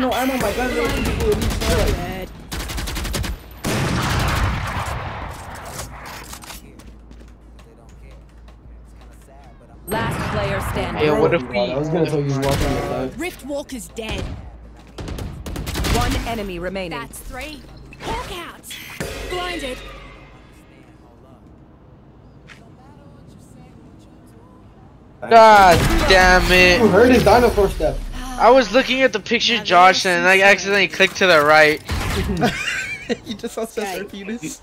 have no ammo. My gun's ready to people elite starlight. Dead. Last player standing. Hey, what if we? I was gonna tell you he's walking on the side. Rift Walker's dead. One enemy remaining. That's three. Hawk out. Blinded. God damn Who it! heard his dinosaur step? I was looking at the picture, Josh, and I accidentally clicked to the right. you just saw Cesar Penis.